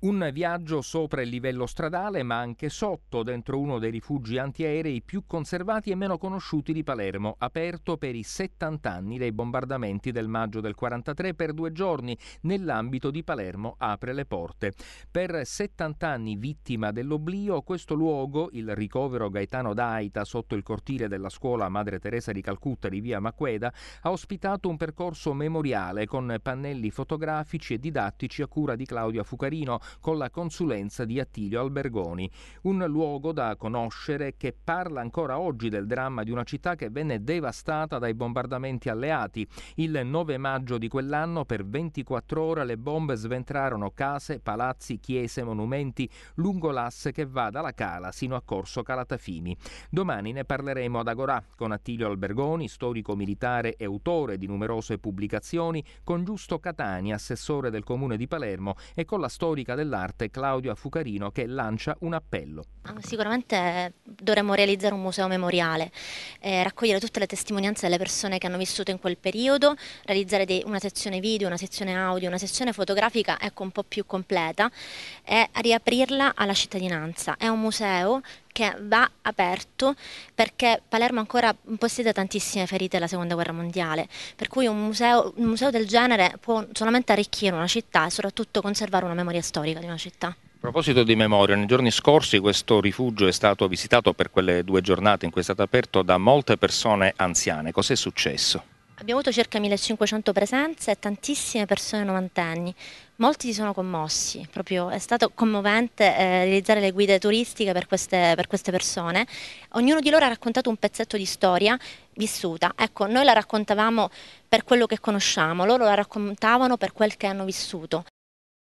Un viaggio sopra il livello stradale, ma anche sotto, dentro uno dei rifugi antiaerei più conservati e meno conosciuti di Palermo, aperto per i 70 anni dei bombardamenti del maggio del 43 per due giorni, nell'ambito di Palermo apre le porte. Per 70 anni vittima dell'oblio, questo luogo, il ricovero Gaetano d'Aita sotto il cortile della scuola Madre Teresa di Calcutta di via Maqueda, ha ospitato un percorso memoriale con pannelli fotografici e didattici a cura di Claudia Fucarino, con la consulenza di Attilio Albergoni. Un luogo da conoscere che parla ancora oggi del dramma di una città che venne devastata dai bombardamenti alleati. Il 9 maggio di quell'anno per 24 ore le bombe sventrarono case, palazzi, chiese, monumenti lungo l'asse che va dalla Cala sino a Corso Calatafimi. Domani ne parleremo ad Agorà con Attilio Albergoni, storico militare e autore di numerose pubblicazioni, con Giusto Catani, assessore del comune di Palermo e con la storica dell'arte Claudio Fucarino che lancia un appello. Ah, sicuramente dovremmo realizzare un museo memoriale, eh, raccogliere tutte le testimonianze delle persone che hanno vissuto in quel periodo, realizzare dei, una sezione video, una sezione audio, una sezione fotografica ecco, un po' più completa e riaprirla alla cittadinanza. È un museo che va aperto perché Palermo ancora possiede tantissime ferite della seconda guerra mondiale, per cui un museo, un museo del genere può solamente arricchire una città e soprattutto conservare una memoria storica di una città. A proposito di memoria, nei giorni scorsi questo rifugio è stato visitato per quelle due giornate in cui è stato aperto da molte persone anziane. Cos'è successo? Abbiamo avuto circa 1500 presenze e tantissime persone novantenni. Molti si sono commossi, proprio è stato commovente eh, realizzare le guide turistiche per queste, per queste persone. Ognuno di loro ha raccontato un pezzetto di storia vissuta. Ecco, noi la raccontavamo per quello che conosciamo, loro la raccontavano per quel che hanno vissuto.